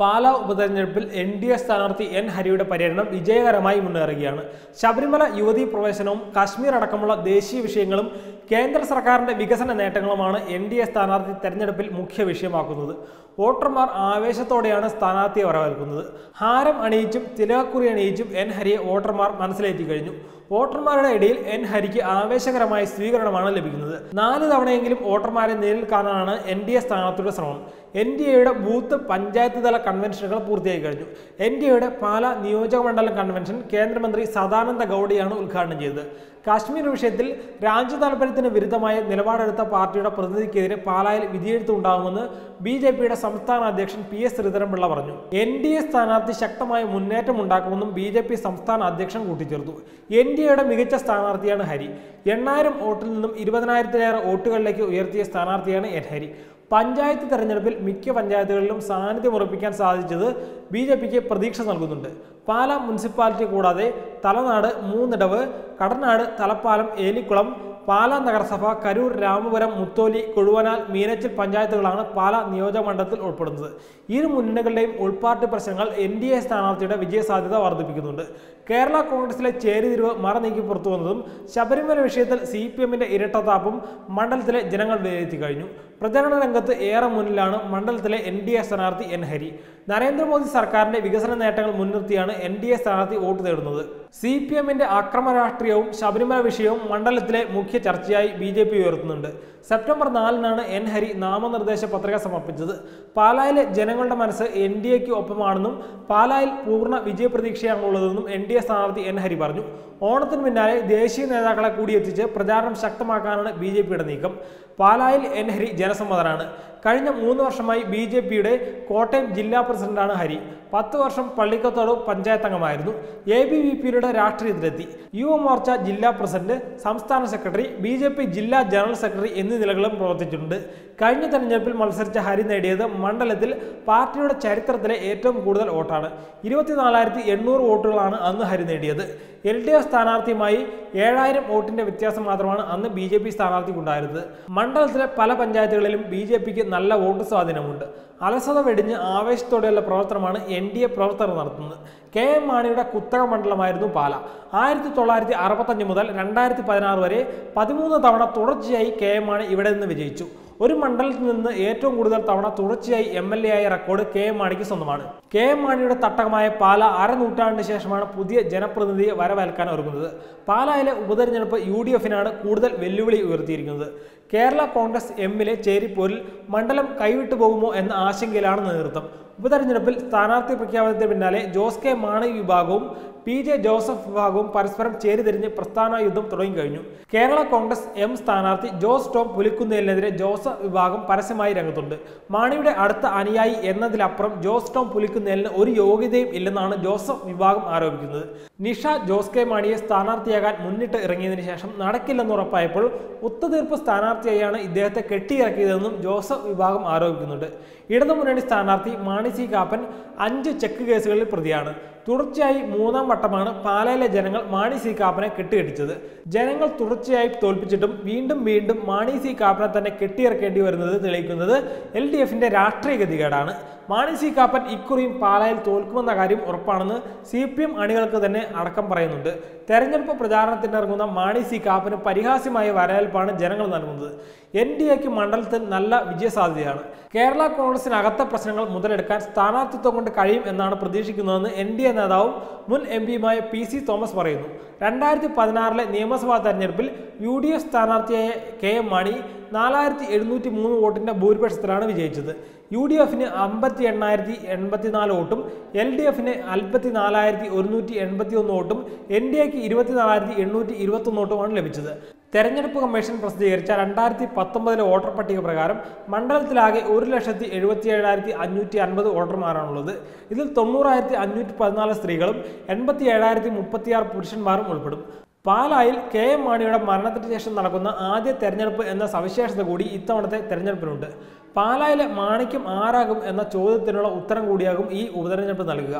പാലാ ഉപതെരഞ്ഞെടുപ്പിൽ N D A സ്ഥാനാർത്ഥി N ഹരിയുടെ പര്യടനം വിജയകരമായി മുന്നേറുകയാണ്. ശബരിമല യുവതീ പ്രവേശനവും കാശ്മീർ അടക്കമുള്ള ദേശീയ വിഷയങ്ങളും കേന്ദ്ര സർക്കാരിന്റെ വികസന നേട്ടങ്ങളുമാണ് എൻ ഡി എ സ്ഥാനാർത്ഥി തെരഞ്ഞെടുപ്പിൽ മുഖ്യ വിഷയമാക്കുന്നത്. വോട്ടർമാർ ആവേശത്തോടെയാണ് സ്ഥാനാർത്ഥിയെ വരവേൽക്കുന്നത്. ഹാരം അണിയിച്ചും തിലകക്കുറി അണിയിച്ചും എൻ ഹരിയെ വോട്ടർമാർ മനസ്സിലേറ്റി കഴിഞ്ഞു. വോട്ടർമാരുടെ ഇടയിൽ എൻ ഹരിക്ക് ആവേശകരമായ സ്വീകരണമാണ് ലഭിക്കുന്നത്. നാല് തവണയെങ്കിലും വോട്ടർമാരെ നേരിൽ കാണാനാണ് എൻ ഡി എ സ്ഥാനാർത്ഥിയുടെ ശ്രമം. എൻ ഡി എയുടെ ബൂത്ത് പഞ്ചായത്ത് തല കൺവെൻഷനുകൾ പൂർത്തിയായി കഴിഞ്ഞു. എൻ ഡി എയുടെ പാല നിയോജക മണ്ഡലം കൺവെൻഷൻ കേന്ദ്രമന്ത്രി സദാനന്ദ ഗൌഡയാണ് ഉദ്ഘാടനം ചെയ്തത്. കാശ്മീർ വിഷയത്തിൽ രാജ്യ താൽപര്യത്തിന് വിരുദ്ധമായ നിലപാടെടുത്ത പാർട്ടിയുടെ പ്രതിനിധിക്കെതിരെ പാലായിൽ വിധിയെഴുത്തുണ്ടാകുമെന്ന് ബി ജെ പിയുടെ സംസ്ഥാന അധ്യക്ഷൻ പി എസ് ശ്രീധരൻപിള്ള പറഞ്ഞു. എൻ ഡി എ സ്ഥാനാർത്ഥി ശക്തമായ മുന്നേറ്റം ഉണ്ടാക്കുമെന്നും ബി ജെ പി സംസ്ഥാന അധ്യക്ഷൻ കൂട്ടിച്ചേർത്തു. എൻ ഡി എയുടെ മികച്ച സ്ഥാനാർത്ഥിയാണ് ഹരി. എണ്ണായിരം വോട്ടിൽ നിന്നും ഇരുപതിനായിരത്തിലേറെ വോട്ടുകളിലേക്ക് ഉയർത്തിയ സ്ഥാനാർത്ഥിയാണ് എൻ ഹരി. പഞ്ചായത്ത് തെരഞ്ഞെടുപ്പിൽ മിക്ക പഞ്ചായത്തുകളിലും സാന്നിധ്യം ഉറപ്പിക്കാൻ സാധിച്ചത് ബി ജെ പിക്ക് പ്രതീക്ഷ നൽകുന്നുണ്ട്. പാലാ മുനിസിപ്പാലിറ്റി കൂടാതെ തലനാട് മൂന്നിടവ് കടനാട് തലപ്പാലം ഏലിക്കുളം പാലാ നഗരസഭ കരൂർ രാമപുരം മുത്തോലി കൊഴുവനാൽ മീനച്ചിൽ പഞ്ചായത്തുകളാണ് പാലാ നിയോജകമണ്ഡലത്തിൽ ഉൾപ്പെടുന്നത്. ഇരു മുന്നണികളുടെയും ഉൾപാർട്ടി പ്രശ്നങ്ങൾ എൻ ഡി എ സ്ഥാനാർത്ഥിയുടെ വിജയസാധ്യത വർദ്ധിപ്പിക്കുന്നുണ്ട്. കേരള കോൺഗ്രസിലെ ചേരിതിരിവ് മറനീക്കി പുറത്തു വന്നതും ശബരിമല വിഷയത്തിൽ സി പി എമ്മിന്റെ ഇരട്ടത്താപ്പും മണ്ഡലത്തിലെ ജനങ്ങൾ വിലയിരുത്തി കഴിഞ്ഞു. പ്രചരണ രംഗത്ത് ഏറെ മുന്നിലാണ് മണ്ഡലത്തിലെ എൻ ഡി എ സ്ഥാനാർത്ഥി എൻ ഹരി. നരേന്ദ്രമോദി സർക്കാരിന്റെ വികസന നേട്ടങ്ങൾ മുൻനിർത്തിയാണ് എൻ ഡി എ സ്ഥാനാർത്ഥി വോട്ട് തേടുന്നത്. സി പി എമ്മിന്റെ അക്രമ രാഷ്ട്രീയവും ശബരിമല വിഷയവും മണ്ഡലത്തിലെ മുഖ്യ ചർച്ചയായി ബി ജെ പി ഉയർത്തുന്നുണ്ട്. സെപ്റ്റംബർ നാലിനാണ് എൻ ഹരി നാമനിർദ്ദേശ പത്രിക സമർപ്പിച്ചത്. പാലായിലെ ജനങ്ങളുടെ മനസ്സ് എൻ ഡി എക്ക് ഒപ്പമാണെന്നും പാലായിൽ പൂർണ വിജയപ്രതീക്ഷയാണുള്ളതെന്നും എൻ ഡി എ സ്ഥാനാർത്ഥി എൻ ഹരി പറഞ്ഞു. ഓണത്തിന് പിന്നാലെ ദേശീയ നേതാക്കളെ കൂടി എത്തിച്ച് പ്രചാരണം ശക്തമാക്കാനാണ് ബി ജെ പിയുടെ നീക്കം. പാലായിൽ എൻ ഹരി ജനസമ്മതനാണ്. കഴിഞ്ഞ മൂന്ന് വർഷമായി ബി ജെ പിയുടെ കോട്ടയം ജില്ലാ പ്രസിഡന്റാണ് ഹരി. പത്ത് വർഷം പള്ളിക്കത്തോട് പഞ്ചായത്ത് അംഗമായിരുന്നു. എ ബി വി പിയുടെ രാഷ്ട്രീയത്തിലെത്തി. യുവമോർച്ച ജില്ലാ പ്രസിഡന്റ് സംസ്ഥാന സെക്രട്ടറി ബി ജെ പി ജില്ലാ ജനറൽ സെക്രട്ടറി എന്നീ നിലകളും പ്രവർത്തിച്ചിട്ടുണ്ട്. കഴിഞ്ഞ തെരഞ്ഞെടുപ്പിൽ മത്സരിച്ച ഹരി നേടിയത് മണ്ഡലത്തിൽ പാർട്ടിയുടെ ചരിത്രത്തിലെ ഏറ്റവും കൂടുതൽ വോട്ടാണ്. ഇരുപത്തിനാലായിരത്തി എണ്ണൂറ് വോട്ടുകളാണ് അന്ന് ഹരി നേടിയത്. എൽ ഡി എഫ് സ്ഥാനാർത്ഥിയുമായി ഏഴായിരം വോട്ടിന്റെ വ്യത്യാസം മാത്രമാണ് അന്ന് ബി ജെ പി സ്ഥാനാർത്ഥിക്കുണ്ടായിരുന്നത്. മണ്ഡലത്തിലെ പല പഞ്ചായത്തുകളിലും ബി ജെ പിക്ക് നല്ല വോട്ട് സ്വാധീനമുണ്ട്. അലസത വെടിഞ്ഞ് ആവേശത്തോടെയുള്ള പ്രവർത്തനമാണ് എൻ ഡി എ പ്രവർത്തകർ നടത്തുന്നത്. കെ എം മാണിയുടെ കുത്തക മണ്ഡലമായിരുന്നു പാല. ആയിരത്തി തൊള്ളായിരത്തി അറുപത്തഞ്ച് മുതൽ രണ്ടായിരത്തി പതിനാറ് വരെ പതിമൂന്ന് തവണ തുടർച്ചയായി കെ എം മാണി ഇവിടെ നിന്ന് വിജയിച്ചു. ഒരു മണ്ഡലത്തിൽ നിന്ന് ഏറ്റവും കൂടുതൽ തവണ തുടർച്ചയായി എം എൽ എ ആയ റെക്കോർഡ് കെ എം മാണിക്ക് സ്വന്തമാണ്. കെ എം മാണിയുടെ തട്ടകമായ പാല അരനൂറ്റാണ്ടിന് ശേഷമാണ് പുതിയ ജനപ്രതിനിധിയെ വരവേൽക്കാൻ ഒരുങ്ങുന്നത്. പാലായിലെ ഉപതെരഞ്ഞെടുപ്പ് യു ഡി എഫിനാണ് കൂടുതൽ വെല്ലുവിളി ഉയർത്തിയിരിക്കുന്നത്. കേരള കോൺഗ്രസ് എമ്മിലെ ചേരിപ്പോരിൽ മണ്ഡലം കൈവിട്ടു പോകുമോ എന്ന ആശങ്കയിലാണ് നേതൃത്വം. ഉപതെരഞ്ഞെടുപ്പിൽ സ്ഥാനാർത്ഥി പ്രഖ്യാപനത്തിന് പിന്നാലെ ജോസ് കെ മാണി വിഭാഗവും പി ജെ ജോസഫ് വിഭാഗവും പരസ്പരം ചേരിതിരിഞ്ഞ് പ്രസ്ഥാന യുദ്ധം തുടങ്ങിക്കഴിഞ്ഞു. കേരള കോൺഗ്രസ് എം സ്ഥാനാർത്ഥി ജോസ് ടോം പുലിക്കുന്നേലിനെതിരെ ജോസഫ് വിഭാഗം പരസ്യമായി രംഗത്തുണ്ട്. മാണിയുടെ അടുത്ത അനുയായി എന്നതിലപ്പുറം ജോസ് ടോം പുലിക്കുന്നേലിന് ഒരു യോഗ്യതയും ഇല്ലെന്നാണ് ജോസഫ് വിഭാഗം ആരോപിക്കുന്നത്. നിഷ ജോസ് കെ മാണിയെ സ്ഥാനാർത്ഥിയാകാൻ മുന്നിട്ട് ഇറങ്ങിയതിനു ശേഷം നടക്കില്ലെന്ന് ഉറപ്പായപ്പോൾ ഒത്തുതീർപ്പ് സ്ഥാനാർത്ഥിയായാണ് ഇദ്ദേഹത്തെ കെട്ടിയിറക്കിയതെന്നും ജോസഫ് വിഭാഗം ആരോപിക്കുന്നുണ്ട്. ഇടതുമുന്നണി സ്ഥാനാർത്ഥി മാണി സി കാപ്പൻ അഞ്ച് ചെക്ക് കേസുകളിൽ പ്രതിയാണ്. തുടർച്ചയായി മൂന്നാം വട്ടമാണ് പാലയിലെ ജനങ്ങൾ മാണി സി കാപ്പനെ കെട്ടിയടിച്ചത്. ജനങ്ങൾ തുടർച്ചയായി തോൽപ്പിച്ചിട്ടും വീണ്ടും വീണ്ടും മാണി സി കാപ്പനെ തന്നെ കെട്ടിയിറക്കേണ്ടി വരുന്നത് തെളിയിക്കുന്നത് എൽ ഡി എഫിന്റെ രാഷ്ട്രീയ ഗതികേടാണ് മാണി സി കാപ്പൻ ഇക്കുറിയും പാലായിൽ തോൽക്കുമെന്ന കാര്യം ഉറപ്പാണെന്ന് സി പി എം അണികൾക്ക് തന്നെ അടക്കം പറയുന്നുണ്ട്. തെരഞ്ഞെടുപ്പ് പ്രചാരണത്തിനിറങ്ങുന്ന മാണി സി കാപ്പന് പരിഹാസ്യമായ വരവേൽപ്പാണ് ജനങ്ങൾ നൽകുന്നത്. എൻ ഡി എക്ക് മണ്ഡലത്തിൽ നല്ല വിജയസാധ്യതയാണ്. കേരള കോൺഗ്രസിനകത്തെ പ്രശ്നങ്ങൾ മുതലെടുക്കാൻ സ്ഥാനാർത്ഥിത്വം കൊണ്ട് കഴിയും എന്നാണ് പ്രതീക്ഷിക്കുന്നതെന്ന് എൻ ഡി എ നേതാവും മുൻ എം പിയുമായ പി സി തോമസ് പറയുന്നു. രണ്ടായിരത്തി പതിനാറിലെ നിയമസഭാ തെരഞ്ഞെടുപ്പിൽ യു ഡി എഫ് സ്ഥാനാർത്ഥിയായ കെ എം മാണി നാലായിരത്തി എഴുന്നൂറ്റി മൂന്ന് വോട്ടിന്റെ ഭൂരിപക്ഷത്തിലാണ് വിജയിച്ചത്. യു ഡി എഫിന് അമ്പത്തി എണ്ണായിരത്തി എൺപത്തിനാല് വോട്ടും എൽ ഡി എഫിന് അൻപത്തി നാലായിരത്തി ഒരുന്നൂറ്റി എൺപത്തി ഒന്ന് വോട്ടും എൻ ഡി എക്ക് ഇരുപത്തിനാലായിരത്തി എണ്ണൂറ്റി ഇരുപത്തൊന്ന് വോട്ടുമാണ് ലഭിച്ചത്. തെരഞ്ഞെടുപ്പ് കമ്മീഷൻ പ്രസിദ്ധീകരിച്ച രണ്ടായിരത്തി പത്തൊമ്പതിലെ വോട്ടർ പട്ടിക പ്രകാരം മണ്ഡലത്തിലാകെ ഒരു ലക്ഷത്തി എഴുപത്തി ഏഴായിരത്തി അഞ്ഞൂറ്റി അൻപത് വോട്ടർമാരാണുള്ളത്. ഇതിൽ തൊണ്ണൂറായിരത്തി അഞ്ഞൂറ്റി പതിനാല് സ്ത്രീകളും എൺപത്തി ഏഴായിരത്തി മുപ്പത്തിയാറ് പുരുഷന്മാരും ഉൾപ്പെടും. പാലായിൽ കെ എം മാണിയുടെ മരണത്തിന് ശേഷം നടക്കുന്ന ആദ്യ തെരഞ്ഞെടുപ്പ് എന്ന സവിശേഷത കൂടി ഇത്തവണത്തെ തെരഞ്ഞെടുപ്പിനുണ്ട്. പാലായിലെ മാണിക്കും ആരാകും എന്ന ചോദ്യത്തിനുള്ള ഉത്തരം കൂടിയാകും ഈ ഉപതെരഞ്ഞെടുപ്പ് നൽകുക.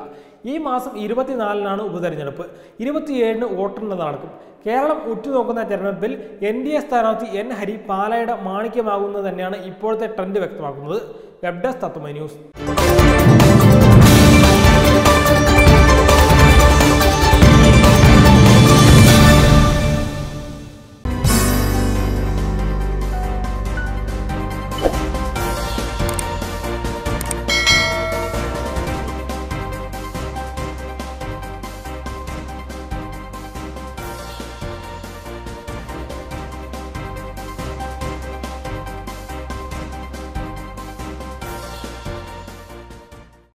ഈ മാസം ഇരുപത്തിനാലിനാണ് ഉപതെരഞ്ഞെടുപ്പ്. ഇരുപത്തിയേഴിന് വോട്ടെണ്ണൽ നടക്കും. കേരളം ഉറ്റുനോക്കുന്ന തെരഞ്ഞെടുപ്പിൽ എൻ ഡി എ സ്ഥാനാർത്ഥി എൻ ഹരി പാലായുടെ മാണിക്യമാകുന്നത് തന്നെയാണ് ഇപ്പോഴത്തെ ട്രെൻഡ് വ്യക്തമാക്കുന്നത്. Web desk Tatwamayi news.